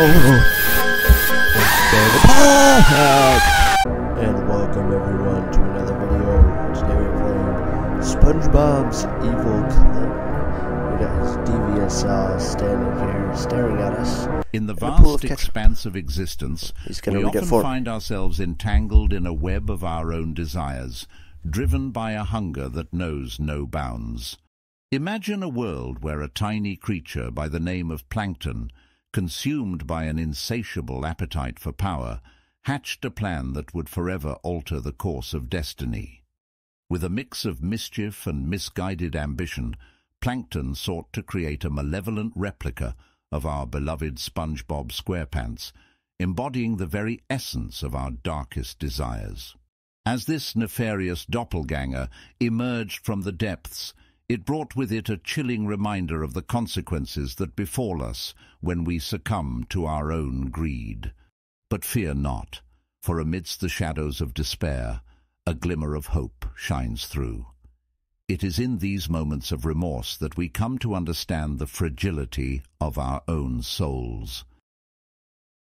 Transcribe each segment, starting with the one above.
Oh! And welcome everyone to another video. Today we're playing SpongeBob's Evil Clone. We got his devious uh, standing here, staring at us. In the And a of vast ketchup. expanse of existence, we often find ourselves entangled in a web of our own desires, driven by a hunger that knows no bounds. Imagine a world where a tiny creature by the name of Plankton, consumed by an insatiable appetite for power, hatched a plan that would forever alter the course of destiny. With a mix of mischief and misguided ambition, Plankton sought to create a malevolent replica of our beloved SpongeBob SquarePants, embodying the very essence of our darkest desires. As this nefarious doppelganger emerged from the depths, it brought with it a chilling reminder of the consequences that befall us when we succumb to our own greed. But fear not, for amidst the shadows of despair, a glimmer of hope shines through. It is in these moments of remorse that we come to understand the fragility of our own souls.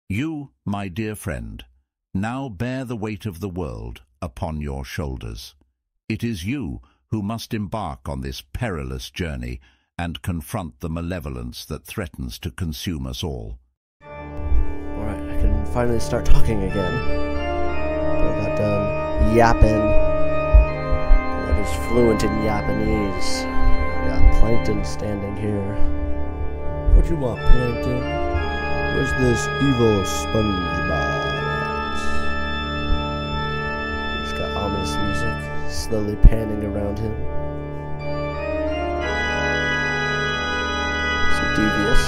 You, my dear friend, now bear the weight of the world upon your shoulders. It is you who must embark on this perilous journey and confront the malevolence that threatens to consume us all. Alright, I can finally start talking again. I got done yapping. That is fluent in Japanese. I got Plankton standing here. What you want, Plankton? Where's this evil SpongeBob slowly panning around him. So devious.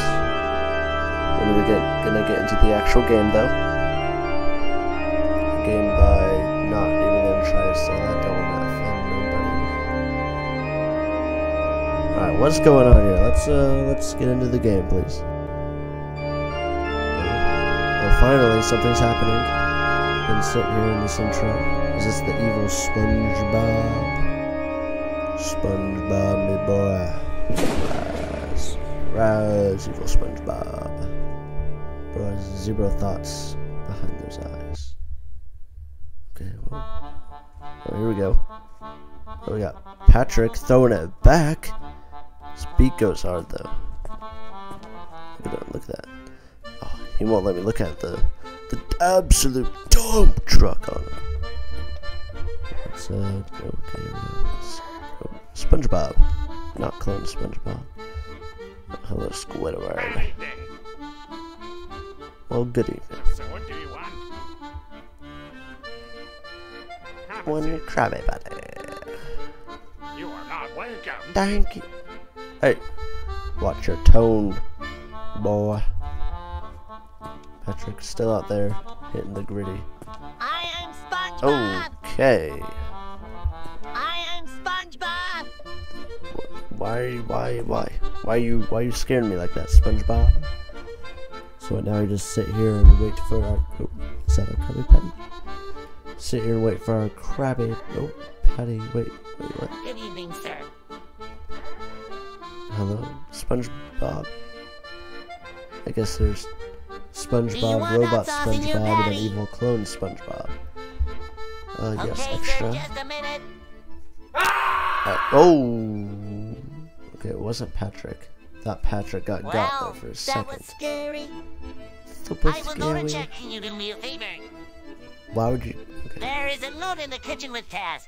When are we get, gonna get into the actual game, though? A game by not even gonna try to say that. Don't want to offend nobody. All right, what's going on here? Let's uh, let's get into the game, please. Well, finally, something's happening. Been sitting here in this intro. Is this the evil SpongeBob? SpongeBob, me boy. Rise, rise, evil SpongeBob. Bro zero thoughts behind those eyes. Okay, well. Oh, here we go. Oh, we got Patrick throwing it back. His beat goes hard, though. Look at that. Look at that. Oh, he won't let me look at the the absolute dump truck on it. Let's, uh, okay, here go. S- oh, SpongeBob. Not clone SpongeBob. Hello, Squidward. Well, good evening. So what do you want? Have a One seat. Krabby Patty. You are not welcome. Thank you. Hey, watch your tone, boy. Patrick's still out there hitting the griddy. I am SpongeBob. Okay. Why, why, why? Why you, why you scaring me like that, SpongeBob? So what, now we just sit here and wait for our, oh, is that our Krabby Patty? Sit here and wait for our Krabby, oh, Patty, wait, wait, what? Good evening, sir. Hello, SpongeBob. I guess there's SpongeBob, Robot that sauce in your SpongeBob, and an evil clone SpongeBob. Uh, yes, extra. sir, a. Uh, oh! Okay, it wasn't Patrick. Thought Patrick got got Well, there for a that second. was scary. Super I will go to check. Can you do me a favor? Why would you? Okay. There is a note in the kitchen with Taz.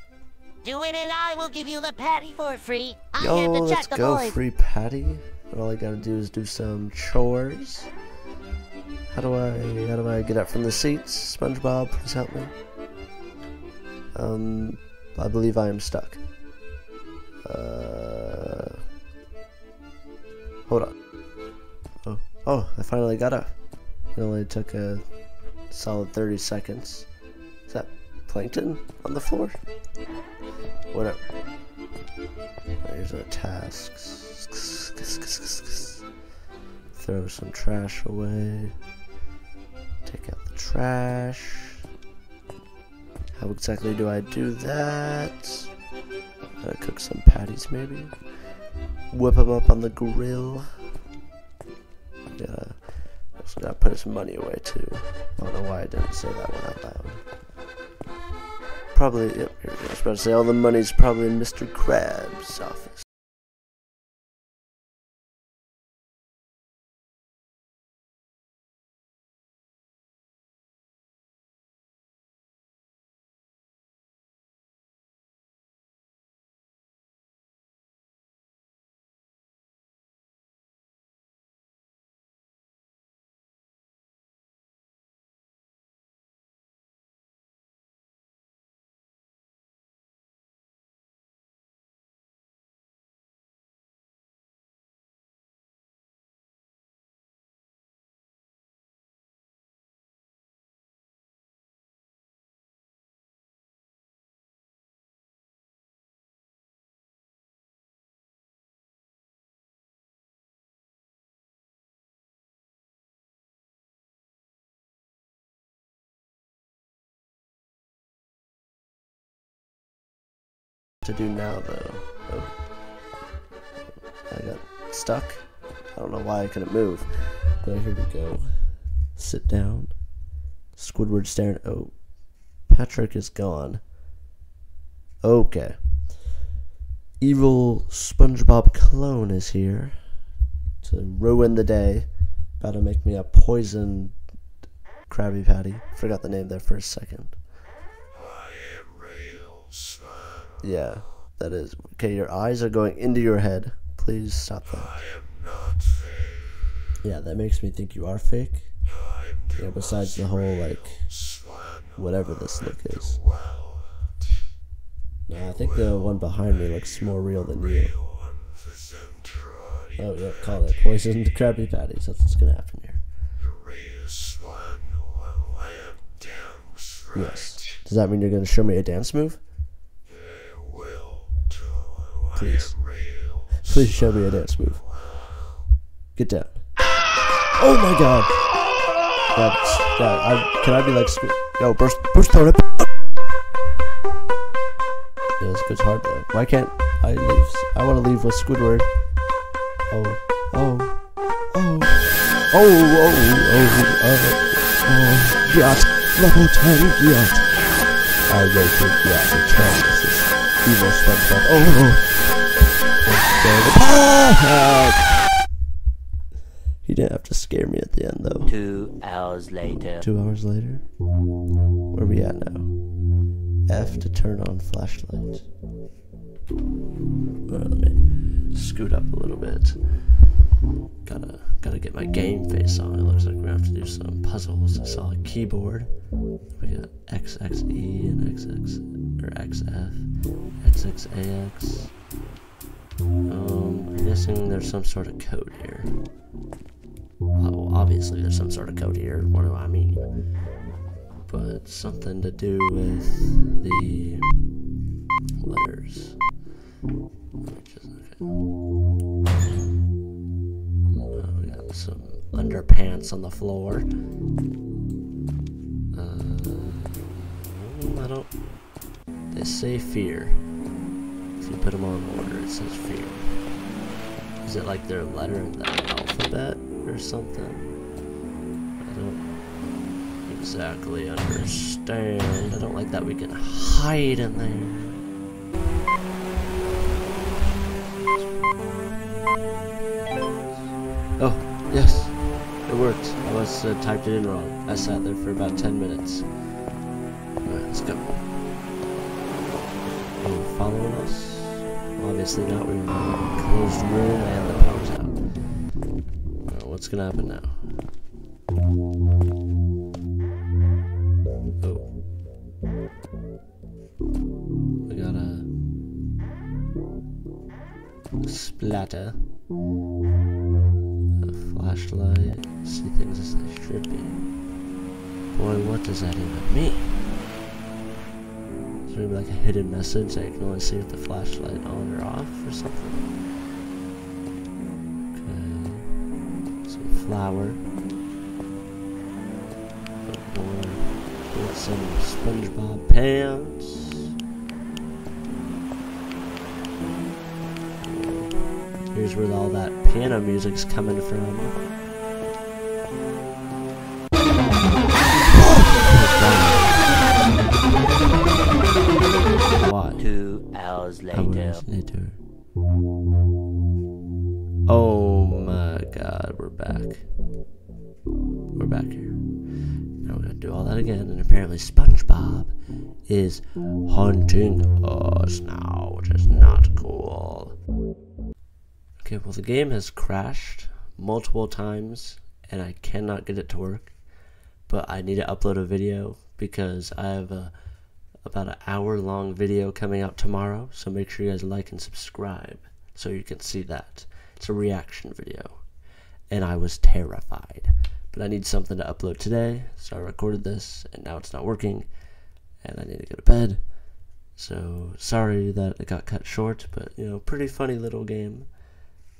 Do it and I will give you the patty for free. I Yo, have to let's check the go, boys. free patty. And all I gotta do is do some chores. How do I how do I get up from the seats? SpongeBob, please help me. Um, I believe I am stuck. Uh, hold on. Oh, oh, I finally got up. It only took a solid 30 seconds. Is that plankton on the floor? Whatever. There's our tasks. Throw some trash away. Take out the trash. How exactly do I do that? Gotta cook some patties maybe. Whip them up on the grill. Gotta Also gotta put his money away too. I don't know why I didn't say that one out loud. Probably, yep. I was about to say all the money's probably in Mr. Krabs' office. To do now though. Oh. I got stuck. I don't know why I couldn't move. But here we go. Sit down. Squidward staring. Oh, Patrick is gone. Okay. Evil SpongeBob clone is here to ruin the day. About to make me a poisoned Krabby Patty. Forgot the name there for a second. Yeah, that is. Okay, your eyes are going into your head. Please stop that. Yeah, that makes me think you are fake. Yeah, besides the whole, like, whatever this look is. No, I think the one behind me looks more real than you. Oh, yeah, call it poisoned Krabby Patties. That's what's gonna happen here. Yes. Does that mean you're gonna show me a dance move? Please. Please show me a dance move. Get down. Oh my god! That's, yeah, I, can I be like, yo, burst, burst turnip! Yeah, this goes hard though. Why can't I leave? I want to leave with Squidward. Oh, oh, oh, oh, oh, oh, oh, oh, yacht, level 10 yacht. I rotate yacht, return this is evil SpongeBob. Oh, oh. He didn't have to scare me at the end though. Two hours later. Two hours later, where are we at now? F to turn on flashlight. Uh, let me scoot up a little bit. Gotta gotta get my game face on. It looks like we're gonna have to do some puzzles. I saw a keyboard. We got XXE and XX or XF, XXAX. Um, I'm guessing there's some sort of code here. Oh, obviously there's some sort of code here. What do I mean? But something to do with the letters. Okay. Uh, we got some underpants on the floor. Uh, I don't. They say fear. If you put them on order, it says fear. Is it like their letter in the alphabet or something? I don't exactly understand. I don't like that we can hide in there. Oh, yes. It worked. I was uh, typed it in wrong. I sat there for about 10 minutes. Let's go. Us? Obviously not. We were in a closed room and the power's out. What's gonna happen now? Oh. We got a splatter. A flashlight. See things as they should be. Boy, what does that even mean? Maybe like a hidden message that you can only see with the flashlight on or off or something? Okay. Some flour. More. Get some SpongeBob pants. Here's where all that piano music's coming from. Apparently SpongeBob is hunting us now, which is not cool. Okay, well the game has crashed multiple times, and I cannot get it to work. But I need to upload a video because I have a about an hour long video coming out tomorrow. So make sure you guys like and subscribe so you can see that. It's a reaction video. And I was terrified. I need something to upload today, so I recorded this, and now it's not working, and I need to go to bed. So sorry that it got cut short, but you know, pretty funny little game.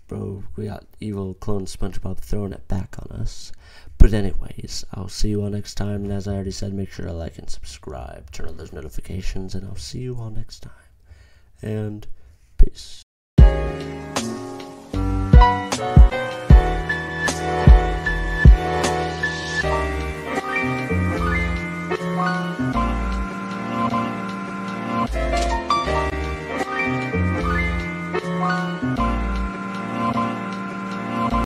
Bro, we got evil clone SpongeBob throwing it back on us. But anyways, I'll see you all next time, and as I already said, make sure to like and subscribe, turn on those notifications, and I'll see you all next time. And peace.